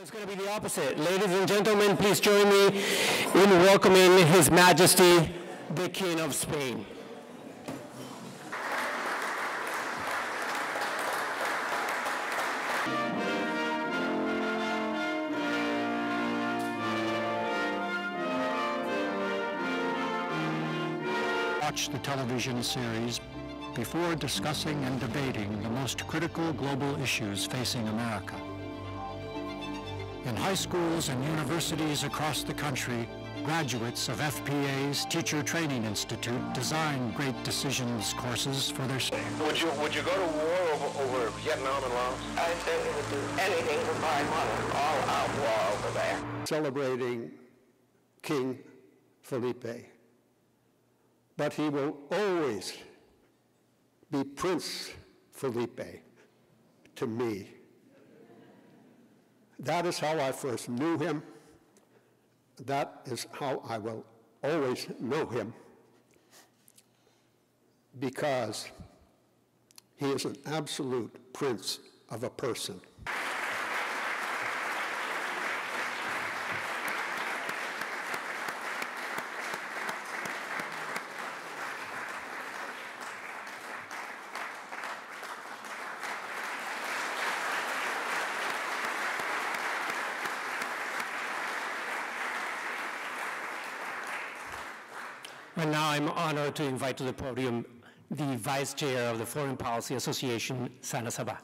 It's going to be the opposite. Ladies and gentlemen, please join me in welcoming His Majesty, the King of Spain. watch the television series before discussing and debating the most critical global issues facing America. In high schools and universities across the country, graduates of FPA's Teacher Training Institute design Great Decisions courses for their students. Would you would you go to war over, over Vietnam and Laos? I certainly would do anything to find one all-out war over there. celebrating King Felipe. But he will always be Prince Felipe to me. That is how I first knew him. That is how I will always know him because he is an absolute prince of a person. And now I'm honored to invite to the podium the Vice Chair of the Foreign Policy Association, Sana Sabbagh.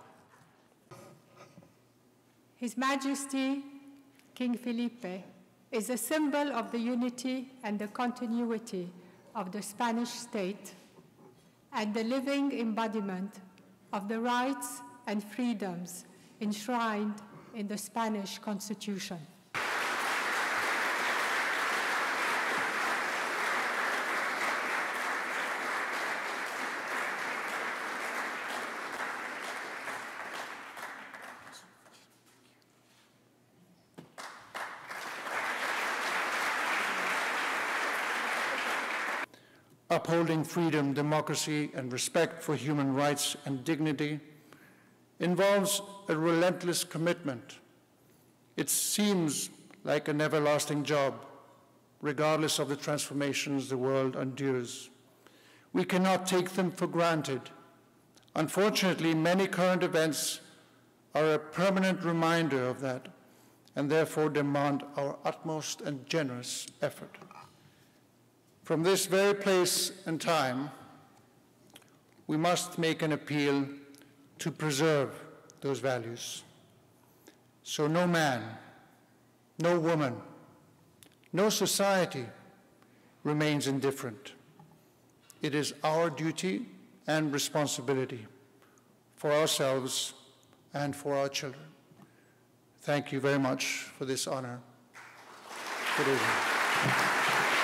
His Majesty King Felipe is a symbol of the unity and the continuity of the Spanish state and the living embodiment of the rights and freedoms enshrined in the Spanish Constitution. Upholding freedom, democracy, and respect for human rights and dignity involves a relentless commitment. It seems like an everlasting job, regardless of the transformations the world endures. We cannot take them for granted. Unfortunately, many current events are a permanent reminder of that and therefore demand our utmost and generous effort. From this very place and time, we must make an appeal to preserve those values. So no man, no woman, no society remains indifferent. It is our duty and responsibility for ourselves and for our children. Thank you very much for this honor. Good evening.